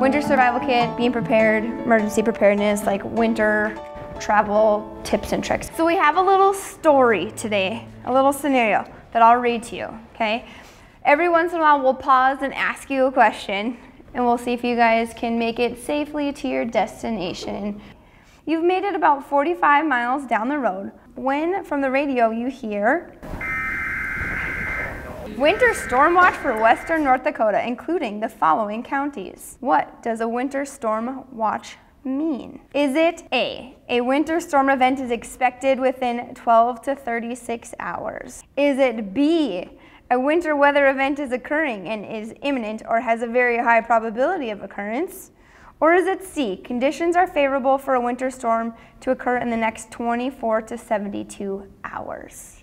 winter survival kit, being prepared, emergency preparedness, like winter travel tips and tricks. So we have a little story today, a little scenario that I'll read to you, okay? Every once in a while we'll pause and ask you a question and we'll see if you guys can make it safely to your destination. You've made it about 45 miles down the road when from the radio you hear Winter storm watch for western North Dakota, including the following counties. What does a winter storm watch mean? Is it A, a winter storm event is expected within 12 to 36 hours? Is it B, a winter weather event is occurring and is imminent or has a very high probability of occurrence? Or is it C, conditions are favorable for a winter storm to occur in the next 24 to 72 hours?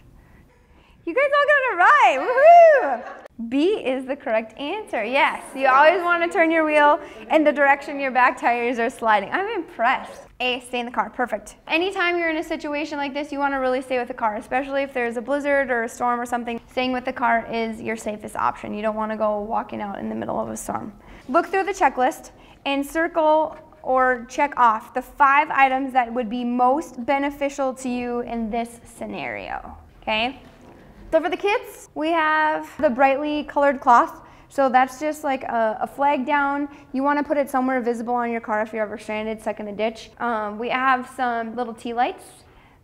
You guys all got it right. Woohoo! B is the correct answer. Yes, you always want to turn your wheel in the direction your back tires are sliding. I'm impressed. A, stay in the car. Perfect. Anytime you're in a situation like this, you want to really stay with the car, especially if there's a blizzard or a storm or something. Staying with the car is your safest option. You don't want to go walking out in the middle of a storm. Look through the checklist and circle or check off the five items that would be most beneficial to you in this scenario. Okay? So for the kids, we have the brightly colored cloth. So that's just like a, a, flag down. You want to put it somewhere visible on your car if you're ever stranded, stuck in the ditch. Um, we have some little tea lights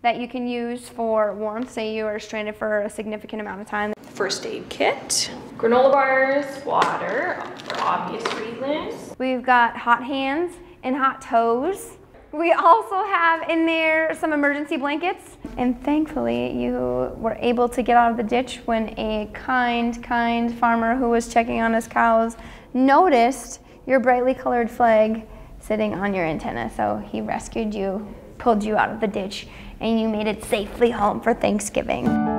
that you can use for warmth, say you are stranded for a significant amount of time. First aid kit, granola bars, water for obvious reasons. We've got hot hands and hot toes. We also have in there some emergency blankets. And thankfully you were able to get out of the ditch when a kind, kind farmer who was checking on his cows noticed your brightly colored flag sitting on your antenna. So he rescued you, pulled you out of the ditch, and you made it safely home for Thanksgiving.